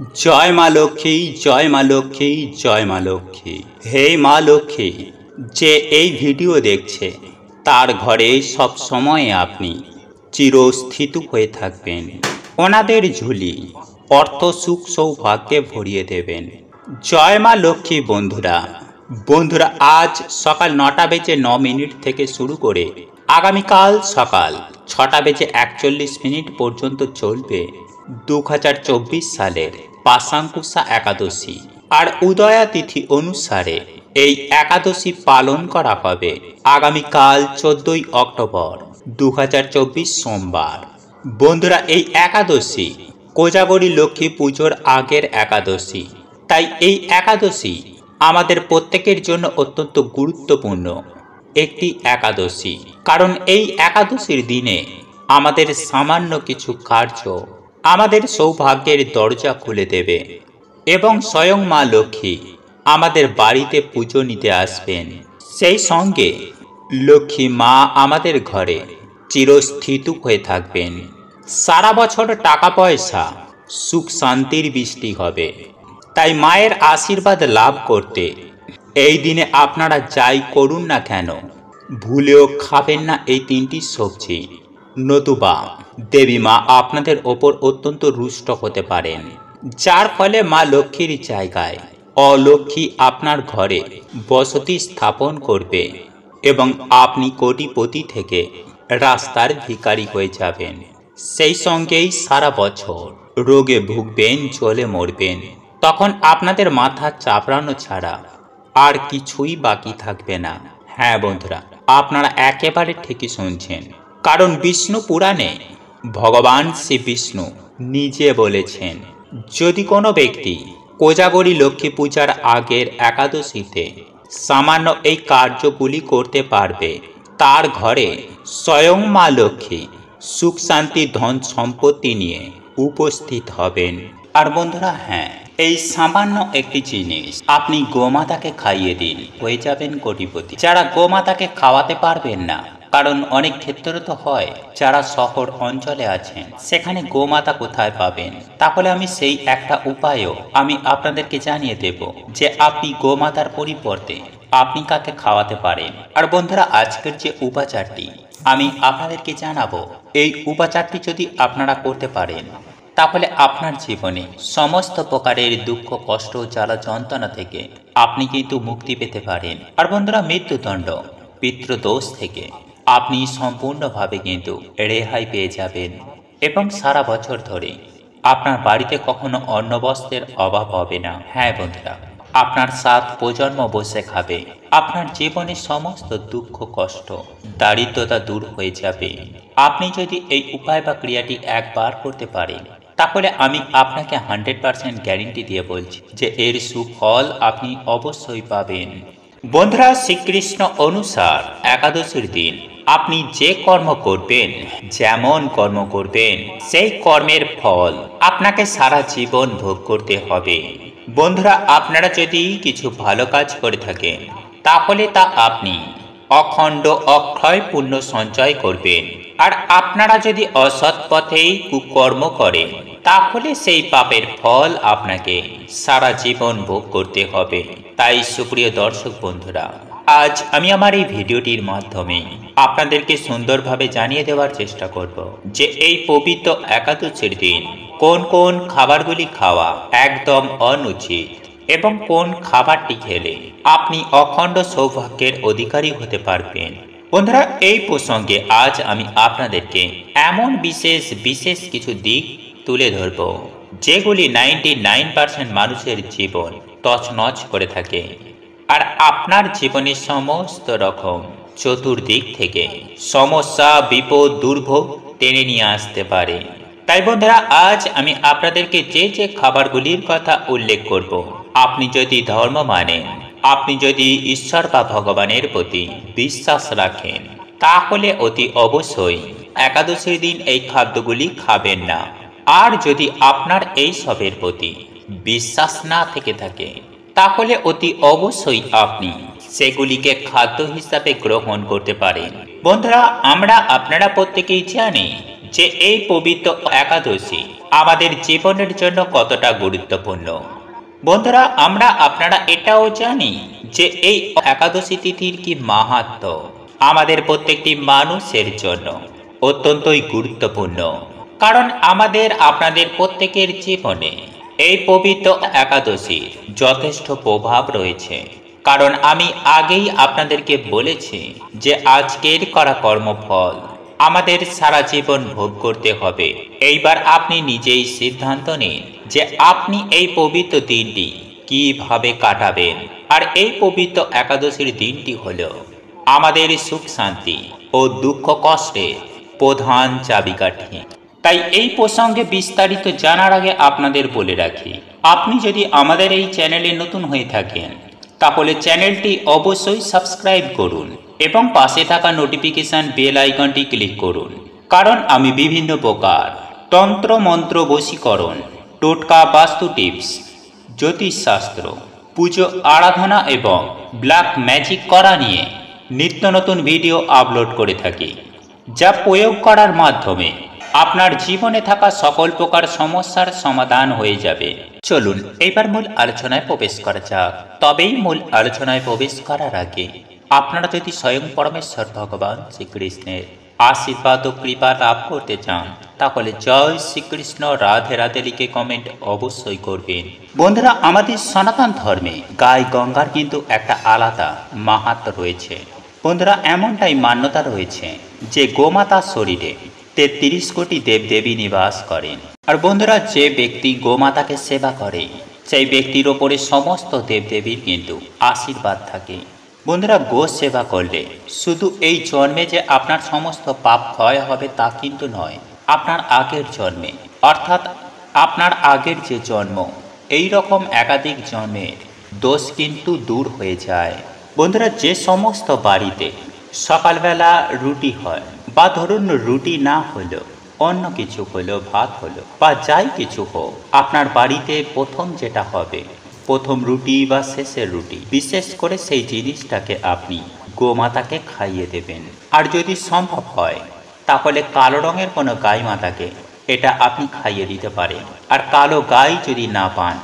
জয় মা লক্ষ্মী, জয় মা লক্ষ্মী, জয় মা লক্ষ্মী। হে মা লক্ষ্মী, যে এই ভিডিও দেখছে, তার ঘরে সব সময় আপনি চিরস্থিত হয়ে থাকবেন। ওনাদের ঝুলি অর্থ সুখ সৌভাগ্যে ভরিয়ে দেবেন। জয় মা লক্ষ্মী বন্ধুরা বন্ধুরা আজ সকাল নটা বেজে ন মিনিট থেকে শুরু করে আগামীকাল সকাল ছটা বেজে একচল্লিশ মিনিট পর্যন্ত চলবে দু হাজার চব্বিশ সালের পাশাঙ্কুশা একাদশী। আর উদয়া তিথি অনুসারে এই একাদশী পালন করা হবে আগামীকাল চোদ্দই অক্টোবর দু হাজার চব্বিশ সোমবার। বন্ধুরা, এই একাদশী কোজাগরী লক্ষ্মী পুজোর আগের একাদশী। তাই এই একাদশী আমাদের প্রত্যেকের জন্য অত্যন্ত গুরুত্বপূর্ণ একটি একাদশী। কারণ এই একাদশীর দিনে আমাদের সামান্য কিছু কার্য আমাদের সৌভাগ্যের দরজা খুলে দেবে এবং স্বয়ং মা লক্ষ্মী আমাদের বাড়িতে পুজো নিতে আসবেন। সেই সঙ্গে লক্ষ্মী মা আমাদের ঘরে চিরস্থিত হয়ে থাকবেন। সারা বছর টাকা পয়সা, সুখ শান্তির বৃষ্টি হবে। তাই মায়ের আশীর্বাদ লাভ করতে এই দিনে আপনারা যাই করুন না কেন, ভুলেও খাবেন না এই তিনটি সবজি। নতুবা, দেবী মা আপনাদের ওপর অত্যন্ত রুষ্ট হতে পারেন। যার ফলে মা লক্ষ্মীর জায়গায় অলক্ষ্মী আপনার ঘরে বসতি স্থাপন করবে এবং আপনি কোটিপতি থেকে রাস্তার ভিকারি হয়ে যাবেন। সেই সঙ্গেই সারা বছর রোগে ভুগবেন জলে মরবেন। তখন আপনাদের মাথা চাপড়ানো ছাড়া আর কিছুই বাকি থাকবে না। হ্যাঁ বন্ধুরা, আপনারা একেবারে ঠিকই শুনছেন। কারণ বিষ্ণু পুরাণে ভগবান শ্রী বিষ্ণু নিজে বলেছেন, যদি কোনো ব্যক্তি কোজাগরী লক্ষ্মী পূজার আগের একাদশীতে সামান্য এই কার্যগুলি করতে পারবে, তার ঘরে স্বয়ং মা লক্ষ্মী সুখ শান্তি, ধন সম্পত্তি নিয়ে উপস্থিত হবেন। আর বন্ধুরা হ্যাঁ এই সামান্য একটি জিনিস আপনি গোমাতাকে খাইয়ে দিন, হয়ে যাবেন কোটিপতি। যারা গোমাতাকে খাওয়াতে পারবেন না কারণ অনেক ক্ষেত্রে তো হয়, যারা শহর অঞ্চলে আছেন, সেখানে গোমাতা কোথায় পাবেন? তাহলে আমি সেই একটা উপায়ও আমি আপনাদেরকে জানিয়ে দেব যে আপনি গোমাতার পরিবর্তে আপনি কাকে খাওয়াতে পারেন। আর বন্ধুরা, আজকের যে উপাচারটি আমি আপনাদেরকে জানাব, এই উপাচারটি যদি আপনারা করতে পারেন তাহলে আপনার জীবনে সমস্ত প্রকারের দুঃখ, কষ্ট, জ্বালা, যন্ত্রণা থেকে আপনি কিন্তু মুক্তি পেতে পারেন। আর বন্ধুরা, মৃত্যুদণ্ড, পিতৃদোষ থেকে আপনি সম্পূর্ণভাবে কিন্তু রেহাই পেয়ে যাবেন এবং সারা বছর ধরে আপনার বাড়িতে কখনো অন্ন বস্ত্রের অভাব হবে না। হ্যাঁ বন্ধুরা, আপনার সাত প্রজন্ম বসে খাবে। আপনার জীবনে সমস্ত দুঃখ, কষ্ট, দারিদ্রতা দূর হয়ে যাবে। আপনি যদি এই উপায় বা ক্রিয়াটি একবার করতে পারেন, তাহলে আমি আপনাকে হান্ড্রেড পারসেন্ট গ্যারেন্টি দিয়ে বলছি যে এর সুফল আপনি অবশ্যই পাবেন। বন্ধুরা, শ্রীকৃষ্ণ অনুসার একাদশীর দিন আপনি যে কর্ম করবেন, যেমন কর্ম করবেন, সেই কর্মের ফল আপনাকে সারা জীবন ভোগ করতে হবে। বন্ধুরা, আপনারা যদি কিছু ভালো কাজ করে থাকেন, তাহলে তা আপনি অখণ্ড অক্ষয় পুণ্য সঞ্চয় করবেন। আর আপনারা যদি অসৎ পথেই কুকর্ম করেন, তাহলে সেই পাপের ফল আপনাকে সারা জীবন ভোগ করতে হবে। তাই সুপ্রিয় দর্শক বন্ধুরা আজ আমি আমার এই ভিডিওটির মাধ্যমে আপনাদেরকে সুন্দরভাবে জানিয়ে দেওয়ার চেষ্টা করব যে এই পবিত্র একাদশীর দিন কোন কোন খাবারগুলি খাওয়া একদম অনুচিত এবং কোন খাবারটি খেলে আপনি অখণ্ড সৌভাগ্যের অধিকারী হতে পারবেন। বন্ধুরা, এই প্রসঙ্গে আজ আমি আপনাদেরকে এমন বিশেষ বিশেষ কিছু দিক তুলে ধরব যেগুলি নাইনটি নাইন পার্সেন্ট মানুষের জীবন তছনছ করে থাকে। আর আপনার জীবনের সমস্ত রকম চতুর্দিক থেকে সমস্যা, বিপদ, দুর্ভোগ টেনে নিয়ে আসতে পারে। তাই বন্ধুরা, আজ আমি আপনাদেরকে যে যে খাবারগুলির কথা উল্লেখ করব। আপনি যদি ধর্ম মানেন, আপনি যদি ঈশ্বর বা ভগবানের প্রতি বিশ্বাস রাখেন, তাহলে অতি অবশ্যই একাদশীর দিন এই খাদ্যগুলি খাবেন না। আর যদি আপনার এই সবের প্রতি বিশ্বাস না থেকে থাকে তাহলে অতি অবশ্যই আপনি সেগুলিকে খাদ্য হিসাবে গ্রহণ করতে পারেন। বন্ধুরা, আমরা আপনারা প্রত্যেকেই জানি যে এই পবিত্র একাদশী আমাদের জীবনের জন্য কতটা গুরুত্বপূর্ণ। বন্ধুরা, আমরা আপনারা এটাও জানি যে এই একাদশী তিথির কি মাহাত্ম আমাদের প্রত্যেকটি মানুষের জন্য অত্যন্তই গুরুত্বপূর্ণ। কারণ আমাদের, আপনাদের প্রত্যেকের জীবনে এই পবিত্র একাদশীর যথেষ্ট প্রভাব রয়েছে। কারণ আমি আগেই আপনাদেরকে বলেছি যে আজকের করা কর্মফল আমাদের সারা জীবন ভোগ করতে হবে। এইবার আপনি নিজেই সিদ্ধান্ত নিন যে আপনি এই পবিত্র দিনটি কীভাবে কাটাবেন। আর এই পবিত্র একাদশীর দিনটি হল আমাদের সুখ শান্তি ও দুঃখ কষ্টের প্রধান চাবিকাঠি। তাই এই প্রসঙ্গে বিস্তারিত জানার আগে আপনাদের বলে রাখি, আপনি যদি আমাদের এই চ্যানেলে নতুন হয়ে থাকেন, তাহলে চ্যানেলটি অবশ্যই সাবস্ক্রাইব করুন এবং পাশে থাকা নোটিফিকেশান বেল আইকনটি ক্লিক করুন, কারণ আমি বিভিন্ন প্রকার তন্ত্র মন্ত্র বশীকরণ, টোটকা বাস্তু টিপস, জ্যোতিষশাস্ত্র, পুজো আরাধনা এবং ব্ল্যাক ম্যাজিক করা নিয়ে নিত্য নতুন ভিডিও আপলোড করে থাকি, যা প্রয়োগ করার মাধ্যমে আপনার জীবনে থাকা সকল প্রকার সমস্যার সমাধান হয়ে যাবে। চলুন, এবার মূল আলোচনায় প্রবেশ করা যাক। তবেই মূল আলোচনায় প্রবেশ করার আগে, আপনারা যদি স্বয়ং পরমেশ্বর ভগবান শ্রীকৃষ্ণের আশীর্বাদ ও কৃপা লাভ করতে চান, তাহলে জয় শ্রীকৃষ্ণ রাধে রাধে লিখে কমেন্ট অবশ্যই করবেন। বন্ধুরা, আমাদের সনাতন ধর্মে গায়ে গঙ্গার কিন্তু একটা আলাদা মাহাত্ম রয়েছে। বন্ধুরা, এমনটাই মান্যতা রয়েছে যে গোমাতার শরীরে তেত্রিশ কোটি দেবদেবী নিবাস করেন। আর বন্ধুরা, যে ব্যক্তি গোমাতাকে সেবা করে, সেই ব্যক্তির ওপরে সমস্ত দেবদেবীর কিন্তু আশীর্বাদ থাকে। বন্ধুরা, গো সেবা করলে শুধু এই জন্মে যে আপনার সমস্ত পাপ ক্ষয় হবে তা কিন্তু নয়, আপনার আগের জন্মে। অর্থাৎ আপনার আগের যে জন্ম, এই রকম একাধিক জন্মের দোষ কিন্তু দূর হয়ে যায়। বন্ধুরা, যে সমস্ত বাড়িতে সকালবেলা রুটি হয় বা ধরুন রুটি না হলো, অন্য কিছু হলো, ভাত হলো, বা যাই কিছু হোক, আপনার বাড়িতে প্রথম যেটা হবে, প্রথম রুটি বা শেষের রুটি, বিশেষ করে সেই জিনিসটাকে আপনি গোমাতাকে খাইয়ে দেবেন। আর যদি সম্ভব হয়, তাহলে কালো রঙের কোনো গাই মাতাকে এটা আপনি খাইয়ে দিতে পারেন। আর কালো গাই যদি না পান,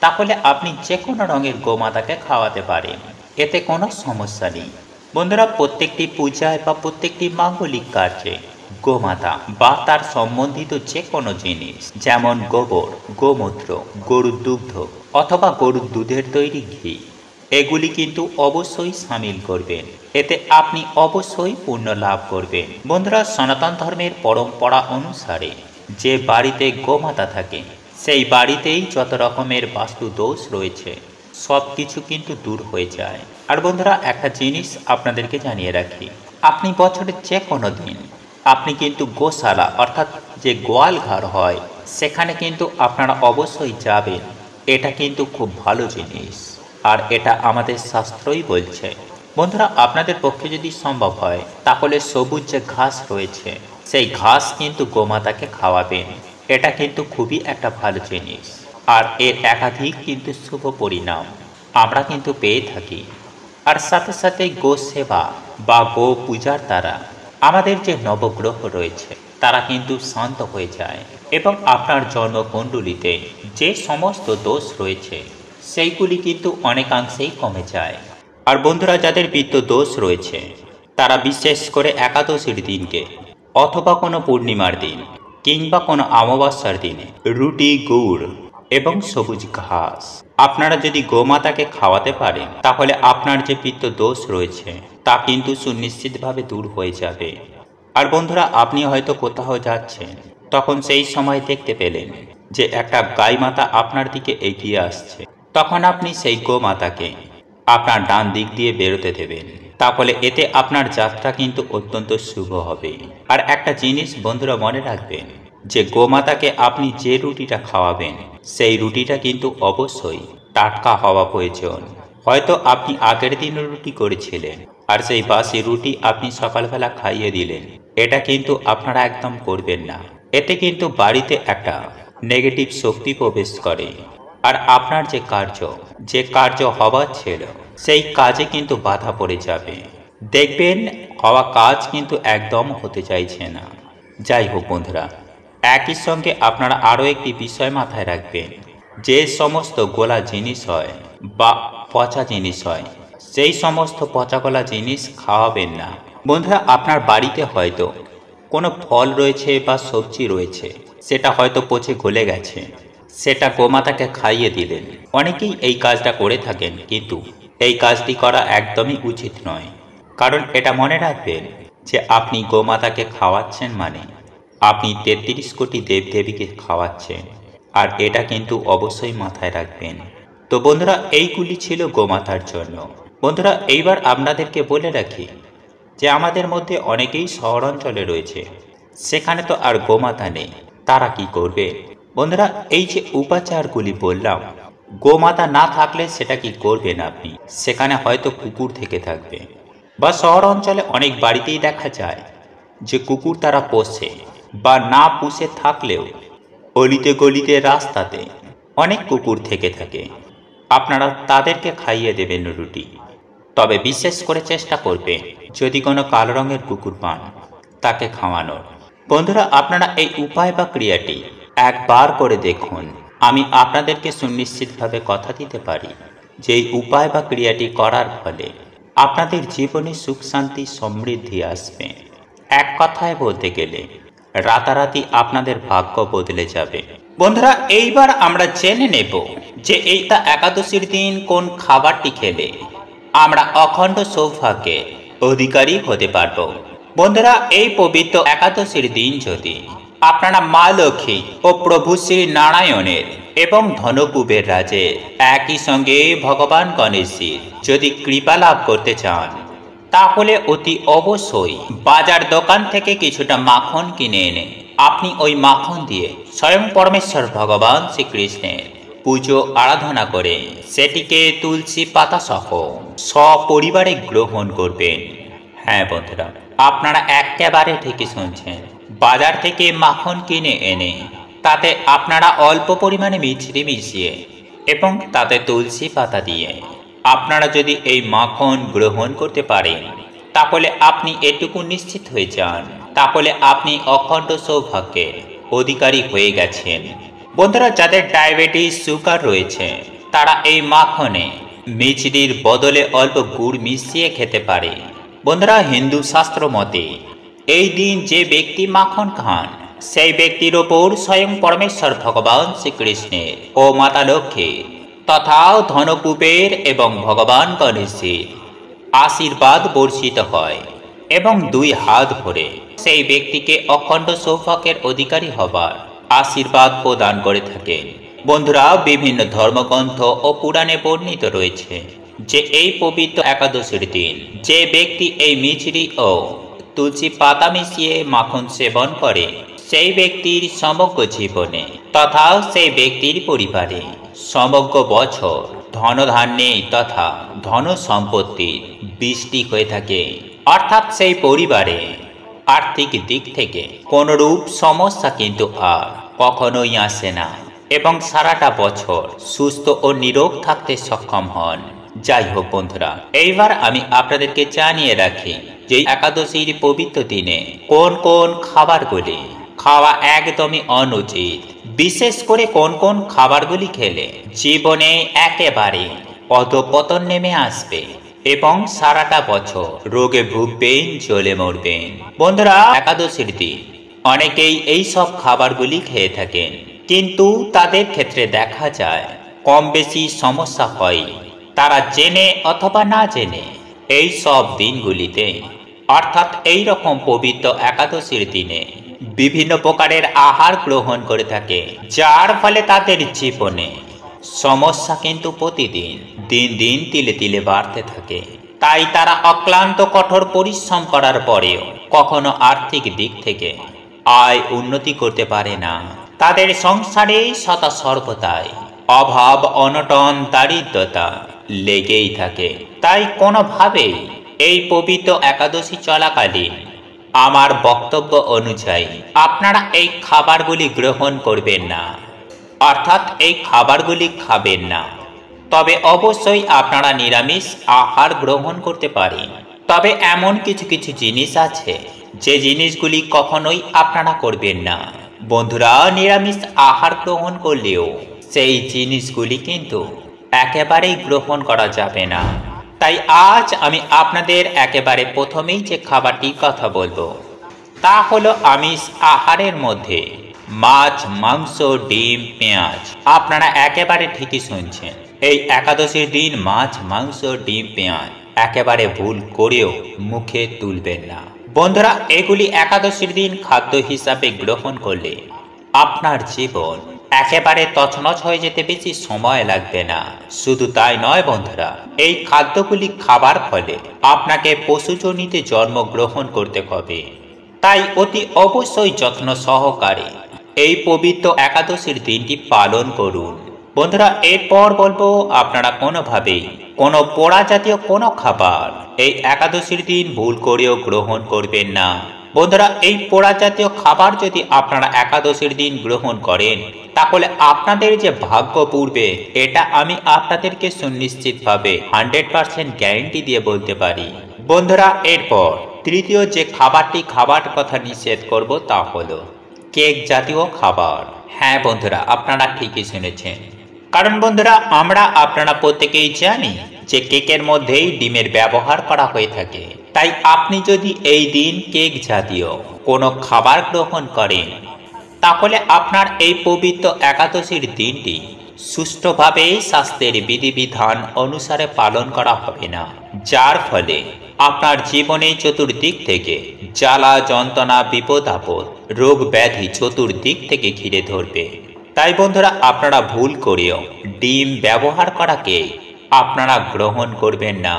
তাহলে আপনি যে কোনো রঙের গোমাতাকে খাওয়াতে পারেন। এতে কোনো সমস্যা নেই। বন্ধুরা, প্রত্যেকটি পূজায় বা প্রত্যেকটি মাঙ্গলিক কার্যে গোমাতা বা তার সম্বন্ধিত যে কোনো জিনিস, যেমন গোবর, গোমূত্র, গরুর দুগ্ধ অথবা গরুর দুধের তৈরি ঘি, এগুলি কিন্তু অবশ্যই সামিল করবেন। এতে আপনি অবশ্যই পুণ্য লাভ করবেন। বন্ধুরা, সনাতন ধর্মের পরম্পরা অনুসারে যে বাড়িতে গোমাতা থাকে, সেই বাড়িতেই যত রকমের বাস্তু দোষ রয়েছে সব কিছু কিন্তু দূর হয়ে যায়। আর বন্ধুরা, একটা জিনিস আপনাদেরকে জানিয়ে রাখি। আপনি বছরের যে কোনো দিন, আপনি কিন্তু গোশালা অর্থাৎ যে গোয়াল ঘর হয়, সেখানে কিন্তু আপনারা অবশ্যই যাবেন। এটা কিন্তু খুব ভালো জিনিস। আর এটা আমাদের শাস্ত্রই বলছে। বন্ধুরা, আপনাদের পক্ষে যদি সম্ভব হয়, তাহলে সবুজ যে ঘাস রয়েছে, সেই ঘাস কিন্তু গোমাতাকে খাওয়াবেন। এটা কিন্তু খুবই একটা ভালো জিনিস। আর এর একাধিক কিন্তু শুভ পরিণাম আমরা কিন্তু পেয়ে থাকি। আর সাথে সাথে গো সেবা বা গো পূজার দ্বারা আমাদের যে নবগ্রহ রয়েছে, তারা কিন্তু শান্ত হয়ে যায় এবং আপনার জন্মকুণ্ডলিতে যে সমস্ত দোষ রয়েছে, সেইগুলি কিন্তু অনেকাংশেই কমে যায়। আর বন্ধুরা, যাদের বিত্ত দোষ রয়েছে, তারা বিশেষ করে একাদশীর দিনকে অথবা কোনো পূর্ণিমার দিন কিংবা কোনো অমাবস্যার দিনে রুটি, গুড় এবং সবুজ ঘাস। আপনারা যদি গোমাতাকে খাওয়াতে পারেন, তাহলে আপনার যে পিত্ত দোষ রয়েছে, তা কিন্তু সুনিশ্চিতভাবে দূর হয়ে যাবে। আর বন্ধুরা, আপনি হয়তো কোথাও যাচ্ছেন, তখন সেই সময় দেখতে পেলেন যে একটা গাই মাতা আপনার দিকে এগিয়ে আসছে। তখন আপনি সেই গোমাতাকে আপনার ডান দিক দিয়ে বেরোতে দেবেন। তাহলে এতে আপনার যাত্রা কিন্তু অত্যন্ত শুভ হবে। আর একটা জিনিস বন্ধুরা মনে রাখবেন যে গোমাতাকে আপনি যে রুটিটা খাওয়াবেন, সেই রুটিটা কিন্তু অবশ্যই টাটকা হওয়া প্রয়োজন। হয়তো আপনি আগের দিন রুটি করেছিলেন, আর সেই বাসি রুটি আপনি সকালবেলা খাইয়ে দিলেন। এটা কিন্তু আপনারা একদম করবেন না। এতে কিন্তু বাড়িতে একটা নেগেটিভ শক্তি প্রবেশ করে। আর আপনার যে কার্য যে কার্য হবার ছিল, সেই কাজে কিন্তু বাধা পড়ে যাবে। দেখবেন, হওয়া কাজ কিন্তু একদম হতে চাইছে না। যাই হোক বন্ধুরা একই সঙ্গে আপনারা আরও একটি বিষয় মাথায় রাখবেন। যে সমস্ত গোলা জিনিস হয় বা পচা জিনিস হয়, সেই সমস্ত পচা গলা জিনিস খাওয়াবেন না। বন্ধুরা, আপনার বাড়িতে হয়তো কোনো ফল রয়েছে বা সবজি রয়েছে, সেটা হয়তো পচে গলে গেছে, সেটা গোমাতাকে খাইয়ে দিলেন। অনেকেই এই কাজটা করে থাকেন, কিন্তু এই কাজটি করা একদমই উচিত নয়। কারণ এটা মনে রাখবেন যে আপনি গোমাতাকে খাওয়াচ্ছেন মানে আপনি তেত্রিশ কোটি দেবদেবীকে খাওয়াচ্ছেন, আর এটা কিন্তু অবশ্যই মাথায় রাখবেন। তো বন্ধুরা, এইগুলি ছিল গোমাতার জন্য। বন্ধুরা, এইবার আপনাদেরকে বলে রাখি যে আমাদের মধ্যে অনেকেই শহর অঞ্চলে রয়েছে। সেখানে তো আর গোমাতা নেই। তারা কি করবে? বন্ধুরা, এই যে উপাচারগুলি বললাম, গোমাতা না থাকলে সেটা কি করবেন আপনি? সেখানে হয়তো কুকুর থেকে থাকবে। বা শহর অঞ্চলে অনেক বাড়িতেই দেখা যায় যে কুকুর তারা পোষে। বা না পুষে থাকলেও অলিতে গলিতে রাস্তাতে অনেক কুকুর থেকে থাকে। আপনারা তাদেরকে খাইয়ে দেবেন রুটি। তবে বিশেষ করে চেষ্টা করবে যদি কোনো কালো রঙের কুকুর পান, তাকে খাওয়ানোর বন্ধুরা, আপনারা এই উপায় বা ক্রিয়াটি একবার করে দেখুন। আমি আপনাদেরকে সুনিশ্চিতভাবে কথা দিতে পারি যে এই উপায় বা ক্রিয়াটি করার ফলে আপনাদের জীবনে সুখ, শান্তি, সমৃদ্ধি আসবে। এক কথায় বলতে গেলে রাতারাতি আপনাদের ভাগ্য বদলে যাবে। বন্ধুরা, এইবার আমরা জেনে নেব যে এইটা একাদশীর দিন কোন খাবারটি খেলে। আমরা অখণ্ড সৌভাগ্যে অধিকারী হতে পারব। বন্ধুরা, এই পবিত্র একাদশীর দিন যদি আপনারা মা লক্ষ্মী ও প্রভু শ্রী নারায়ণের এবং ধনকুবের রাজে একই সঙ্গে ভগবান গণেশের যদি কৃপা লাভ করতে চান তাহলে অতি অবশ্যই বাজার দোকান থেকে কিছুটা মাখন কিনে এনে আপনি ওই মাখন দিয়ে স্বয়ং পরমেশ্বর ভগবান শ্রীকৃষ্ণের পুজো আরাধনা করে সেটিকে তুলসী পাতা সহ সপরিবারে গ্রহণ করবেন। হ্যাঁ বন্ধুরা, আপনারা একেবারে ঠিকই শুনছেন। বাজার থেকে মাখন কিনে এনে তাতে আপনারা অল্প পরিমাণে মিছরি মিশিয়ে এবং তাতে তুলসী পাতা দিয়ে আপনারা যদি এই মাখন গ্রহণ করতে পারেন, তাহলে আপনি এটুকু নিশ্চিত হয়ে যান। তাহলে আপনি অখণ্ড সৌভাগ্যের অধিকারী হয়ে গেছেন। বন্ধুরা, যাদের ডায়াবেটিস, সুগার রয়েছে, তারা এই মাখনে মিচড়ির বদলে অল্প গুড় মিশিয়ে খেতে পারে। বন্ধুরা, হিন্দু শাস্ত্র মতে, এই দিন যে ব্যক্তি মাখন খান, সেই ব্যক্তির ওপর স্বয়ং পরমেশ্বর ভগবান শ্রীকৃষ্ণের ও মাতা লক্ষ্মী তথা ধনকূপের এবং ভগবান গণেশের আশীর্বাদ বর্ষিত হয় এবং দুই হাত ভরে সেই ব্যক্তিকে অখণ্ড সৌভাগ্যের অধিকারী হবার আশীর্বাদ প্রদান করে থাকেন। বন্ধুরা, বিভিন্ন ধর্মগ্রন্থ ও পুরাণে বর্ণিত রয়েছে যে এই পবিত্র একাদশীর দিন যে ব্যক্তি এই মিছরি ও তুলসী পাতা মিশিয়ে মাখন সেবন করে সেই ব্যক্তির সমগ্র জীবনে তথা সেই ব্যক্তির পরিবারে। সমগ্র বছর ধনধান্যে তথা ধন সম্পত্তির বৃষ্টি হয়ে থাকে। অর্থাৎ সেই পরিবারে আর্থিক দিক থেকে কোনরূপ সমস্যা কিন্তু আর কখনোই আসে না এবং সারাটা বছর সুস্থ ও নিরোগ থাকতে সক্ষম হন। যাই হোক বন্ধুরা, এইবার আমি আপনাদেরকে জানিয়ে রাখি যে একাদশীর পবিত্র দিনে কোন কোন খাবারগুলি খাওয়া একদমই অনুচিত। বিশেষ করে কোন কোন খাবারগুলি খেলে জীবনে একেবারে পদপতন নেমে আসবে এবং সারাটা বছর রোগে ভুগবেন চলে মরবেন। বন্ধুরা, একাদশীর দিন। অনেকেই এই সব খাবারগুলি খেয়ে থাকেন। কিন্তু তাদের ক্ষেত্রে দেখা যায়, কম বেশি সমস্যা হয়। তারা জেনে অথবা না জেনে এই সব দিনগুলিতে, অর্থাৎ এই রকম পবিত্র একাদশীর দিনে বিভিন্ন প্রকারের আহার গ্রহণ করে থাকে, যার ফলে তাদের জীবনে সমস্যা কিন্তু প্রতিদিন, দিন দিন তিলে তিলে বাড়তে থাকে। তাই তারা অক্লান্ত কঠোর পরিশ্রম করার পরেও কখনো আর্থিক দিক থেকে আয় উন্নতি করতে পারে না। তাদের সংসারে সদা সর্বদাই অভাব, অনটন, দারিদ্রতা লেগেই থাকে। তাই কোনোভাবেই এই পবিত্র একাদশী চলাকালীন আমার বক্তব্য অনুযায়ী, আপনারা এই খাবারগুলি গ্রহণ করবেন না। অর্থাৎ এই খাবারগুলি খাবেন না। তবে অবশ্যই আপনারা নিরামিষ আহার গ্রহণ করতে পারেন। তবে এমন কিছু কিছু জিনিস আছে, যে জিনিসগুলি কখনোই আপনারা করবেন না। বন্ধুরা, নিরামিষ আহার গ্রহণ করলেও সেই জিনিসগুলি কিন্তু একেবারেই গ্রহণ করা যাবে না। তাই আজ আমি আপনাদের একেবারে প্রথমেই যে খাবারটির কথা বলব, তা হলো আমিষ আহারের মধ্যে মাছ, মাংস, ডিম, পেঁয়াজ। আপনারা একেবারে ঠিকই শুনছেন, এই একাদশীর দিন মাছ, মাংস, ডিম, পেঁয়াজ একেবারে ভুল করেও মুখে তুলবেন না। বন্ধুরা, এগুলি একাদশীর দিন খাদ্য হিসাবে গ্রহণ করলে আপনার জীবন একেবারে তছনছ হয়ে যেতে বেশি সময় লাগবে না। শুধু তাই নয় বন্ধুরা, এই খাদ্যগুলি খাবার ফলে আপনাকে পশুজনিতে জন্মগ্রহণ করতে হবে। তাই অতি অবশ্যই যত্ন সহকারে এই পবিত্র একাদশীর দিনটি পালন করুন। বন্ধুরা, এরপর বলব আপনারা কোনোভাবেই কোনো পোড়া জাতীয় কোনো খাবার এই একাদশীর দিন ভুল করেও গ্রহণ করবেন না। বন্ধুরা, এই পোড়া জাতীয় খাবার যদি আপনারা একাদশীর দিন গ্রহণ করেন, তাহলে আপনাদের যে ভাগ্য পূর্বে, এটা আমি আপনাদেরকে সুনিশ্চিতভাবে হান্ড্রেড পার্সেন্ট গ্যারেন্টি দিয়ে বলতে পারি। বন্ধুরা, এরপর তৃতীয় যে খাবারটি খাবার কথা নিষেধ করব তা হলো কেক জাতীয় খাবার। হ্যাঁ বন্ধুরা, আপনারা ঠিকই শুনেছেন। কারণ বন্ধুরা, আমরা, আপনারা প্রত্যেকেই জানি যে কেকের মধ্যেই ডিমের ব্যবহার করা হয়ে থাকে। তাই আপনি যদি এই দিন কেক জাতীয় কোনো খাবার গ্রহণ করেন, তাহলে আপনার এই পবিত্র একাদশীর দিনটি সুষ্ঠুভাবে স্বাস্থ্যের বিধিবিধান অনুসারে পালন করা হবে না। যার ফলে আপনার জীবনে চতুর্দিক থেকে জ্বালা, যন্ত্রণা, বিপদ, আপদ, রোগ ব্যাধি চতুর্দিক থেকে ঘিরে ধরবে। তাই বন্ধুরা, আপনারা ভুল করেও ডিম ব্যবহার করাকে আপনারা গ্রহণ করবেন না।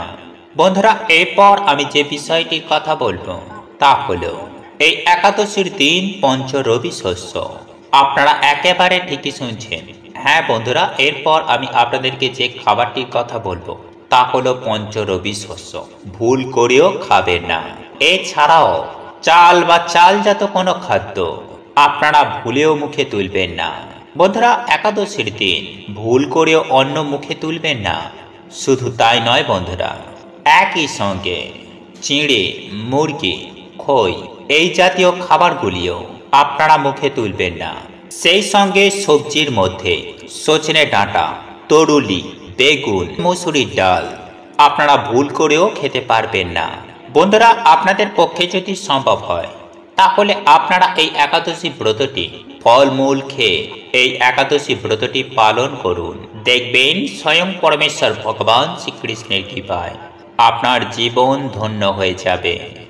বন্ধুরা, এরপর আমি যে বিষয়টির কথা বলব, তা হলো এই একাদশীর দিন পঞ্চ রবি শস্য। আপনারা একেবারে ঠিকই শুনছেন। হ্যাঁ বন্ধুরা, এরপর আমি আপনাদেরকে যে খাবারটির কথা বলব, তা হলো পঞ্চ রবি শস্য। ভুল করেও খাবেন না। এছাড়াও, চাল বা চালজাত কোনো খাদ্য আপনারা ভুলেও মুখে তুলবেন না। বন্ধুরা, একাদশীর দিন ভুল করেও অন্য মুখে তুলবেন না। শুধু তাই নয় বন্ধুরা একই সঙ্গে চিঁড়ে, মুরগি, খই এই জাতীয় খাবারগুলিও আপনারা মুখে তুলবেন না। সেই সঙ্গে সবজির মধ্যে সজনে ডাঁটা, তরুলি, বেগুন, মসুরির ডাল আপনারা ভুল করেও খেতে পারবেন না। বন্ধুরা, আপনাদের পক্ষে যদি সম্ভব হয়, তাহলে আপনারা এই একাদশী ব্রতটি ফলমূল খেয়ে এই একাদশী ব্রতটি পালন করুন। দেখবেন স্বয়ং পরমেশ্বর ভগবান শ্রীকৃষ্ণের কৃপায়। আপনার জীবন ধন্য হয়ে যাবে।